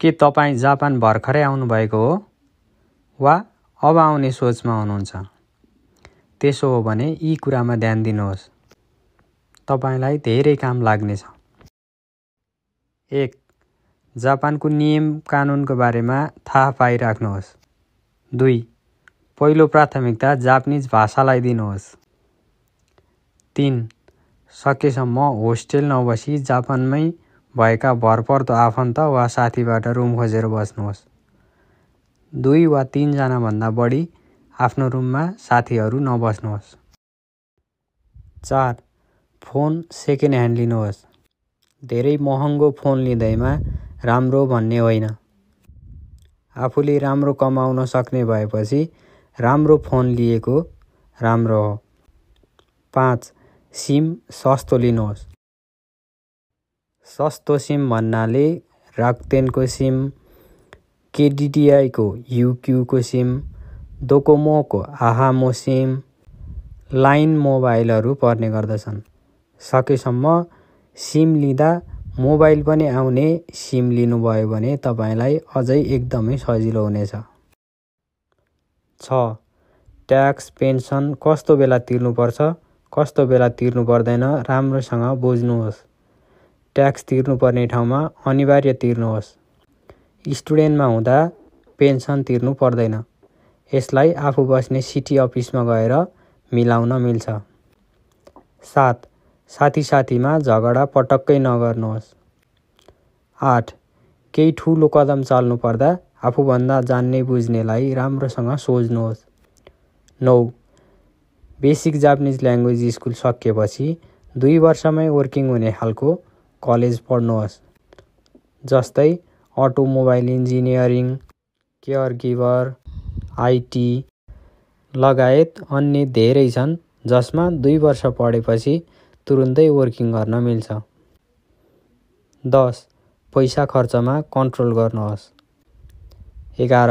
के तपाईँ जापान भर्खरै आउनुभएको हो? वा अब आउने सोचमा हुनुहुन्छ? त्यसो हो भने यी कुरामा ध्यान दिनुहोस्। तपाईँलाई धेरै काम लाग्नेछ। एक जापानको नियम कानुनको बारेमा थाहा पाइराख्नुहोस्। दुई पहिलो प्राथमिकता जापानिज भाषालाई दिनुहोस्। तिन सकेसम्म होस्टेल नबसी जापानमै भएका भरपर्दो आफन्त वा साथीबाट रुम खोजेर बस्नुहोस्। दुई वा तिनजनाभन्दा बढी आफ्नो रुममा साथीहरू नबस्नुहोस्। चार फोन सेकेन्ड ह्यान्ड लिनुहोस्। धेरै महँगो फोन लिँदैमा राम्रो भन्ने होइन। आफूले राम्रो कमाउन सक्ने भएपछि राम्रो फोन लिएको राम्रो हो। पाँच सिम सस्तो लिनुहोस्। सस्तो सिम भन्नाले राक्तेनको सिम केडिडिआईको युक्यूको सिम डोकोमोको आहामो सिम लाइन मोबाइलहरू पर्ने गर्दछन्। सकेसम्म सिम लिँदा मोबाइल पनि आउने सिम लिनुभयो भने तपाईँलाई अझै एकदमै सजिलो हुनेछ। छ। ट्याक्स पेन्सन कस्तो बेला तिर्नुपर्छ? कस्तो बेला तिर्नु पर्दैन राम्रोसँग बुझ्नुहोस्। ट्याक्स तिर्नुपर्ने ठाउँमा अनिवार्य तिर्नुहोस्। स्टुडेन्टमा हुँदा पेन्सन तिर्नु पर्दैन। यसलाई आफू बस्ने सिटी अफिसमा गएर मिलाउन मिल्छ। सात साथी साथीमा झगडा पटक्कै नगर्नुहोस्। आठ केही ठुलो कदम चाल्नु पर्दा आफूभन्दा जान्ने बुझ्नेलाई राम्रोसँग सोच्नुहोस्। नौ बेसिक जापानिज ल्याङ्ग्वेज स्कुल सकिएपछि दुई वर्षमै वर्किङ हुने खालको कलेज पढ्नुहोस् जस्तै automobile engineering care giver IT लगायत अन्य धेरै छन् जसमा दुई वर्ष पढेपछि तुरुन्तै वर्किङ गर्न मिल्छ। दस पैसा खर्चमा कन्ट्रोल गर्नुहोस्। एघार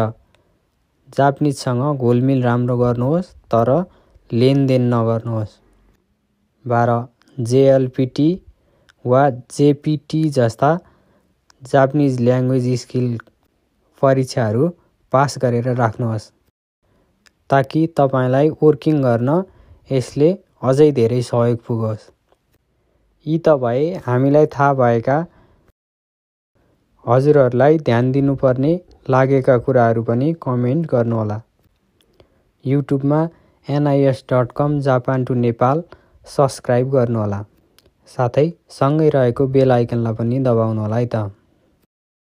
जापानिजसँग घोलमिल राम्रो गर्नुहोस् तर लेनदेन नगर्नुहोस्। बाह्र जेएलपिटी वा जेपिटी जस्ता जापानिज ल्याङ्ग्वेज स्किल परीक्षाहरू पास गरेर राख्नुहोस् ताकि तपाईँलाई वर्किङ गर्न यसले अझै धेरै सहयोग पुगोस्। यी त भए हामीलाई थाहा भएका हजुरहरूलाई ध्यान दिनुपर्ने लागेका कुराहरू पनि कमेन्ट गर्नुहोला। युट्युबमा NIS dot com Japan to Nepal subscribe गर्नुहोला। साथै सँगै रहेको बेल आइकनलाई पनि दबाउनुहोला है त।